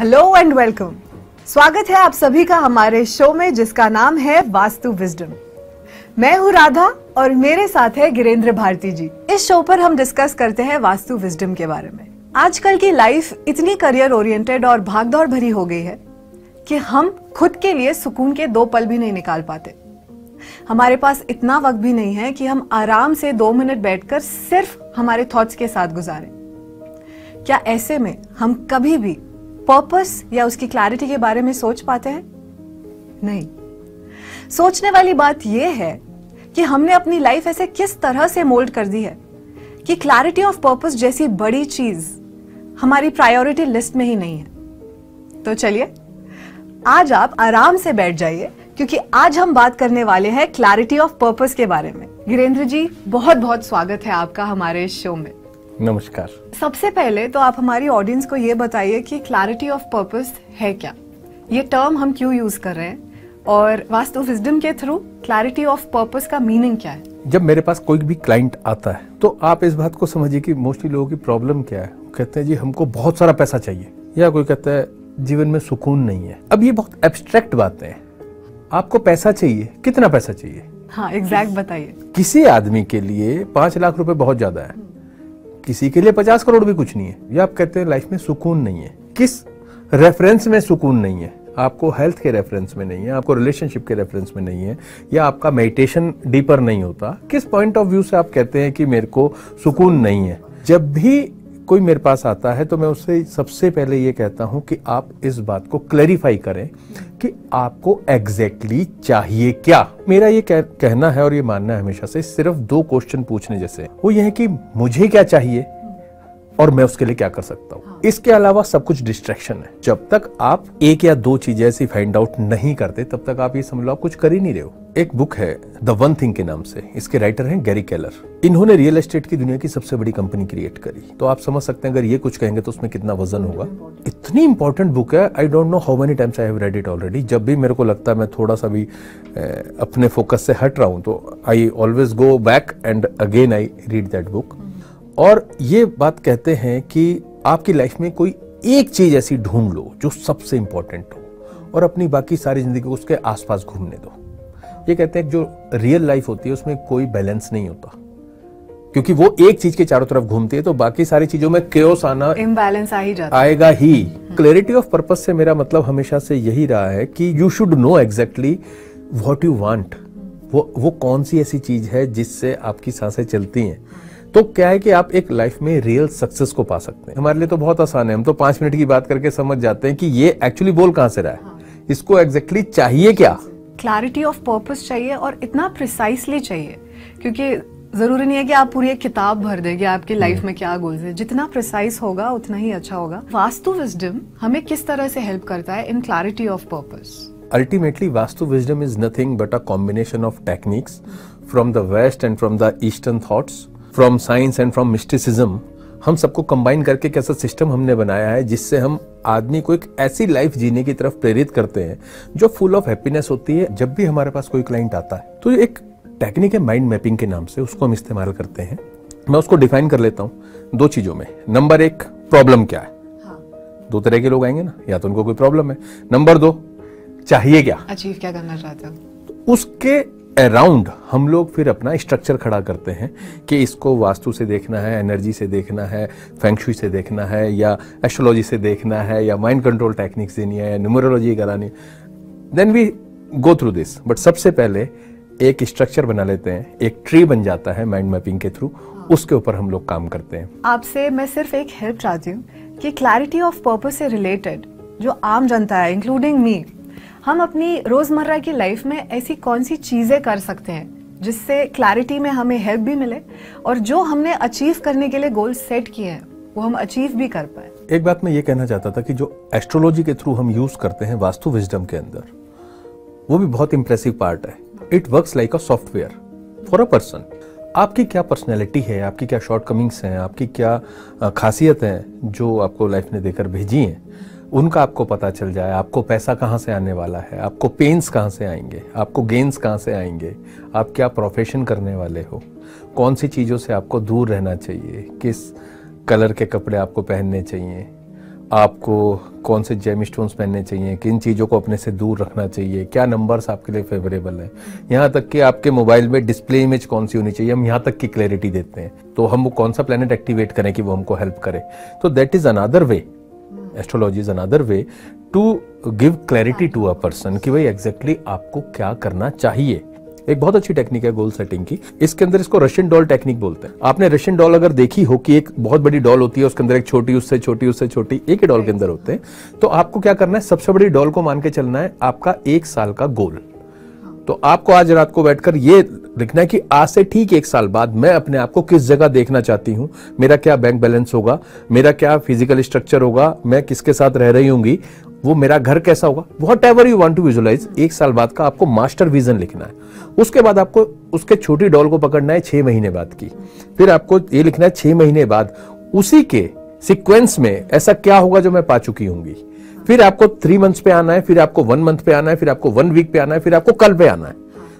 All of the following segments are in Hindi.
हेलो एंड वेलकम स्वागत है आप सभी का हमारे शो में, जिसका नाम है वास्तु विजडम मैं हूँ राधा और मेरे साथ है गिरेंद्र भारती जी. इस शो पर हम डिस्कस करते हैं वास्तु विजडम के बारे में. आजकल की लाइफ इतनी करियर ओरिएंटेड और भागदौड़ भरी हो गई है कि हम खुद के लिए सुकून के दो पल भी नहीं निकाल पाते. हमारे पास इतना वक्त भी नहीं है कि हम आराम से दो मिनट बैठकर सिर्फ़ हमारे थॉट्स के साथ गुजारें. क्या ऐसे में हम कभी भी पर्पस या उसकी क्लैरिटी के बारे में सोच पाते हैं? नहीं। सोचने वाली बात यह है कि हमने अपनी लाइफ ऐसे किस तरह से मोल्ड कर दी है कि क्लैरिटी ऑफ़ पर्पस जैसी बड़ी चीज़ हमारी प्रायोरिटी लिस्ट में ही नहीं है। तो चलिए, आज आप आराम से बैठ जाइए, क्योंकि आज हम बात करने वाले हैं क्लैरिटी ऑफ़ पर्पस के बारे में। गिरेंद्र जी बहुत बहुत स्वागत है आपका हमारे शो में। नमस्कार। सबसे पहले तो आप हमारी ऑडियंस को ये बताइए कि क्लैरिटी ऑफ़ पर्पस है क्या? ये टर्म हम क्यों यूज़ कर रहे हैं? और वास्तु विजडम के थ्रू क्लैरिटी ऑफ़ पर्पस का मीनिंग क्या है? जब मेरे पास कोई भी क्लाइंट आता है तो आप इस बात को समझिए कि मोस्टली लोगों की प्रॉब्लम क्या है। कहते हैं जी हमको बहुत सारा पैसा चाहिए। या कोई कहता है जीवन में सुकून नहीं है। अब ये बहुत एब्स्ट्रैक्ट बातें हैं। आपको पैसा चाहिए कितना पैसा चाहिए? हाँ एग्जैक्ट बताइए। किसी आदमी के लिए पाँच लाख रुपए बहुत ज़्यादा है। किसी के लिए पचास करोड़ भी कुछ नहीं है। या आप कहते हैं लाइफ में सुकून नहीं है। किस रेफरेंस में सुकून नहीं है? आपको हेल्थ के रेफरेंस में नहीं है, आपको रिलेशनशिप के रेफरेंस में नहीं है, या आपका मेडिटेशन डीपर नहीं होता। किस पॉइंट ऑफ़ व्यू से आप कहते हैं कि मेरे को सुकून नहीं है? जब भी कोई मेरे पास आता है तो मैं उससे सबसे पहले ये कहता हूँ कि आप इस बात को क्लैरिफाई करें कि आपको एग्जैक्टली exactly चाहिए क्या। मेरा ये कह, कहना है और ये मानना है हमेशा से सिर्फ़ दो क्वेश्चन पूछने जैसे। वो ये है कि मुझे क्या चाहिए? और मैं उसके लिए क्या कर सकता हूँ? हाँ। इसके अलावा सब कुछ डिस्ट्रैक्शन है। जब तक आप एक या दो चीज़ें ऐसी फाइंड आउट नहीं करते तब तक आप ये समझ लो आप कुछ कर ही नहीं रहे हो। एक बुक है द वन थिंग के नाम से। इसके राइटर हैं गैरी केलर इन्होंने रियल एस्टेट की दुनिया की सबसे बड़ी कंपनी क्रिएट करी। तो आप समझ सकते हैं अगर ये कुछ कहेंगे तो उसमें कितना वज़न होगा। इतनी इंपॉर्टेंट बुक है I don't know how many times I have read it already जब भी मेरे को लगता है मैं थोड़ा सा भी अपने फोकस से हट रहा हूँ तो I always go back and again I read that book और ये बात कहते हैं कि आपकी लाइफ में कोई एक चीज़ ऐसी ढूंढ लो जो सबसे इंपॉर्टेंट हो और अपनी बाकी सारी ज़िंदगी को उसके आसपास घूमने दो। ये कहते हैं जो रियल लाइफ होती है उसमें कोई बैलेंस नहीं होता। क्योंकि वो एक चीज़ के चारों तरफ़ घूमती है तो बाकी सारी चीज़ों में केओस आना इम्बैलेंस आ ही जाता आएगा ही। क्लैरिटी ऑफ़ पर्पस से मेरा मतलब हमेशा से यही रहा है कि you should know exactly what you want वो वो कौन सी ऐसी चीज़ है जिससे आपकी साँसें चलती हैं? तो क्या है कि आप एक लाइफ में रियल सक्सेस को पा सकते हैं। हमारे लिए तो बहुत आसान है। हम तो पाँच मिनट की बात करके समझ जाते हैं कि ये एक्चुअली बोल कहाँ से रहा है। हाँ। इसको एग्जैक्टली exactly चाहिए क्या? क्लैरिटी ऑफ़ पर्पस चाहिए और इतना प्रिसाइसली चाहिए। क्योंकि ज़रूरी नहीं है कि आप पूरी एक किताब भर देंगे आपकी लाइफ हम्म। में क्या गोल्स है। जितना प्रिसाइस होगा उतना ही अच्छा होगा। वास्तु विजडम हमें किस तरह से हेल्प करता है in clarity of purpose ultimately Vastu wisdom is nothing but a combination of techniques from the west and from the eastern thoughts from science and from mysticism हम सबको कंबाइन करके कैसा सिस्टम हमने बनाया है जिससे हम आदमी को एक ऐसी लाइफ जीने की तरफ़ प्रेरित करते हैं जो फुल ऑफ़ हैप्पीनेस होती है जब भी हमारे पास कोई क्लाइंट आता है। तो एक टेक्निक है माइंड मैपिंग के नाम से उसको हम इस्तेमाल करते हैं। मैं उसको डिफाइन कर लेता हूँ दो चीज़ों में। नंबर एक प्रॉब्लम क्या है? हाँ। दो तरह के लोग आएँगे ना या तो उनको कोई प्रॉब्लम है। नंबर दो चाहिए क्या? अचीव क्या करना चाहते हो? तो उसके अराउंड हम लोग फिर अपना स्ट्रक्चर खड़ा करते हैं कि इसको वास्तु से देखना है एनर्जी से देखना है फैंक्शुई से देखना है या एस्ट्रोलॉजी से देखना है या माइंड कंट्रोल टेक्निक्स देनी है या न्यूमरोलॉजी करानी then we go through this but सबसे पहले एक स्ट्रक्चर बना लेते हैं एक ट्री बन जाता है माइंड मैपिंग के थ्रू उसके ऊपर हम लोग काम करते हैं। आपसे मैं सिर्फ़ एक हेल्प चाहती हूँ कि क्लैरिटी ऑफ़ पर्पस से रिलेटेड जो आम जनता है इंक्लूडिंग मी हम अपनी रोज़मर्रा की लाइफ में ऐसी कौन सी चीज़ें कर सकते हैं, जिससे क्लैरिटी में हमें हेल्प भी मिले और जो हमने अचीव करने के लिए गोल सेट किए हैं, वो हम अचीव भी कर पाए। एक बात मैं ये कहना चाहता था कि जो एस्ट्रोलॉजी के थ्रू हम यूज़ करते हैं वास्तु विजडम के अंदर, वो भी बहुत इंप्रेसिव पार्ट है। It work like a software for a person आपकी क्या पर्सनैलिटी है, आपकी क्या शॉर्ट कमिंग्स हैं, आपकी क्या खासियत है, जो आपको लाइफ ने देकर भेजी हैं? उनका आपको पता चल जाए, आपको पैसा कहाँ से आने वाला है, आपको पेन्स कहाँ से आएँगे, आपको गेंस कहाँ से आएँगे, आप क्या प्रोफेशन करने वाले हो, कौन सी चीज़ों से आपको दूर रहना चाहिए, किस कलर के कपड़े आपको पहनने चाहिए, आपको कौन से जेम स्टोन्स पहनने चाहिए, किन चीज़ों को अपने से दूर रखना चाहिए, क्या नंबर्स आपके लिए फेवरेबल है। यहाँ तक कि आपके मोबाइल में डिस्प्ले इमेज कौन सी होनी चाहिए, हम यहाँ तक की क्लैरिटी देते हैं। तो हम वो कौन सा प्लानट एक्टिवेट करें कि वो हमको हेल्प करे। तो that is another way astrology is another way to give clarity to a person कि भाई एग्जैक्टली exactly आपको क्या करना चाहिए। एक बहुत अच्छी टेक्निक है गोल सेटिंग की। इसके अंदर इसको रशियन डॉल टेक्निक बोलते हैं। आपने रशियन डॉल अगर देखी हो कि एक बहुत बड़ी डॉल होती है, उसके अंदर एक छोटी, उससे छोटी उससे छोटी, एक ही डॉल के अंदर होते हैं तो आपको क्या करना है? सबसे बड़ी डॉल को मान के चलना है आपका एक साल का गोल तो आपको आज रात को बैठकर ये लिखना है कि आज से ठीक एक साल बाद मैं अपने आप को किस जगह देखना चाहती हूँ? मेरा क्या बैंक बैलेंस होगा? मेरा क्या फ़िज़िकल स्ट्रक्चर होगा? मैं किसके साथ रह रही होंगी? वो मेरा घर कैसा होगा? Whatever you want to visualise एक साल बाद का आपको मास्टर विजन लिखना है। उसके बाद आपको उसके छोटी डॉल को पकड़ना है छह महीने बाद की। फिर आपको ये लिखना है छह महीने बाद। उसी के सिक्वेंस में ऐसा क्या होगा जो मैं पा चुकी होंगी? फिर आपको थ्री मंथ्स पे आना है फिर आपको वन मंथ पे आना है फिर आपको वन वीक पे आना है फिर आपको कल पे आना है।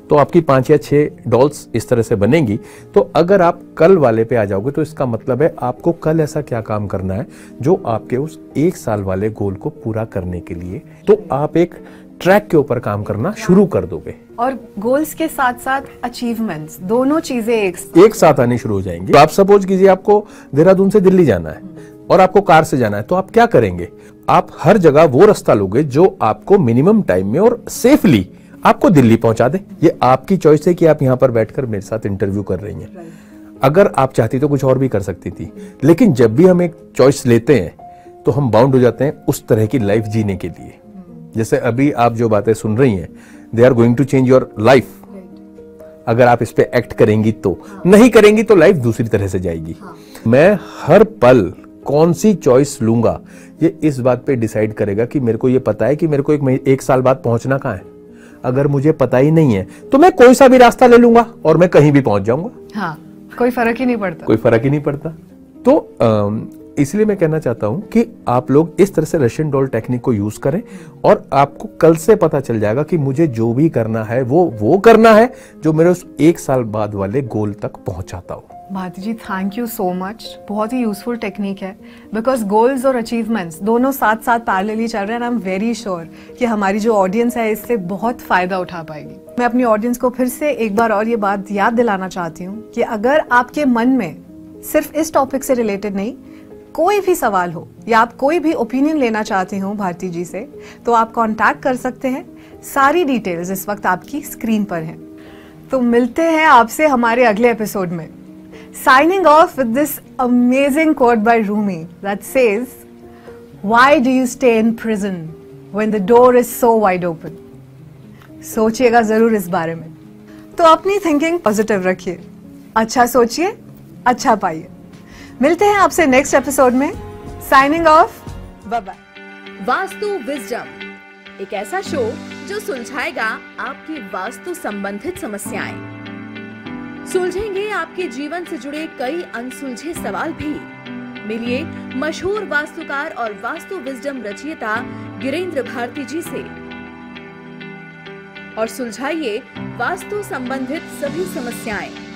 तो आपकी पाँच या छह डॉल्स इस तरह से बनेंगी। तो अगर आप कल वाले पे आ जाओगे तो इसका मतलब है आपको कल ऐसा क्या काम करना है जो आपके उस एक साल वाले गोल को पूरा करने के लिए। तो आप एक ट्रैक के ऊपर काम करना शुरू कर दोगे। और गोल्स के साथ साथ अचीवमेंट्स दोनों चीज़ें एक एक साथ आनी शुरू हो जाएँगी। तो आप सपोज़ कीजिए आपको देहरादून से दिल्ली जाना है। और आपको कार से जाना है तो आप क्या करेंगे? आप हर जगह वो रास्ता लोगे जो आपको मिनिमम टाइम में और सेफली आपको दिल्ली पहुँचा दे। ये आपकी चॉइस है कि आप यहाँ पर बैठकर मेरे साथ इंटरव्यू कर रही हैं। अगर आप चाहती तो कुछ और भी कर सकती थी लेकिन जब भी हम एक चॉइस लेते हैं तो हम बाउंड हो जाते हैं उस तरह की लाइफ जीने के लिए। जैसे अभी आप जो बातें सुन रही हैं they are going to change your life अगर आप इस पर एक्ट करेंगी तो। हाँ। नहीं करेंगी तो लाइफ दूसरी तरह से जाएगी। हाँ। मैं हर पल कौन सी चॉइस लूँगा? ये इस बात पे डिसाइड करेगा कि मेरे को ये पता है कि मेरे को एक एक साल बाद पहुँचना कहाँ है। अगर मुझे पता ही नहीं है तो मैं कोई सा भी रास्ता ले लूँगा और मैं कहीं भी पहुँच जाऊँगा। हाँ कोई फ़र्क ही नहीं पड़ता। कोई फ़र्क ही नहीं पड़ता। तो इसलिए मैं कहना चाहता हूँ कि आप लोग इस तरह से रशियन डॉल टेक्निक को यूज़ करें और आपको कल से पता चल जाएगा कि मुझे जो भी करना है वो वो करना है जो मेरे उस एक साल बाद वाले गोल तक पहुंचाता हो। Bharti ji thank you so much बहुत ही यूजफुल टेक्निक है. बिकॉज़ गोल्स और अचीवमेंट्स दोनों साथ साथ पैरेलली चल रहे हैं आई एम वेरी श्योर कि हमारी जो ऑडियंस है इससे बहुत फ़ायदा उठा पाएगी. मैं अपनी ऑडियंस को फिर से एक बार और ये बात याद दिलाना चाहती हूँ कि अगर आपके मन में सिर्फ़ इस टॉपिक से रिलेटेड नहीं, कोई भी सवाल हो या आप कोई भी ओपिनियन लेना चाहते हो भारती जी से तो आप कांटेक्ट कर सकते हैं. सारी डिटेल्स इस वक्त आपकी स्क्रीन पर हैं. तो मिलते हैं आपसे हमारे अगले एपिसोड में. Signing off with this amazing quote by Rumi that says, Why do you stay in prison when the door is so wide open? सोचिएगा ज़रूर इस बारे में। तो अपनी थिंकिंग पॉजिटिव रखिए। अच्छा सोचिए अच्छा पाइए। मिलते हैं आपसे नेक्स्ट एपिसोड में। Signing off by Vastu wisdom एक ऐसा शो जो सुलझाएगा आपकी वास्तु संबंधित समस्याएँ। सुलझेंगे आपके जीवन से जुड़े कई अनसुलझे सवाल भी। मिलिए मशहूर वास्तुकार और वास्तु विजडम रचयिता गिरेंद्र भारती जी से। और सुलझाइए वास्तु संबंधित सभी समस्याएँ।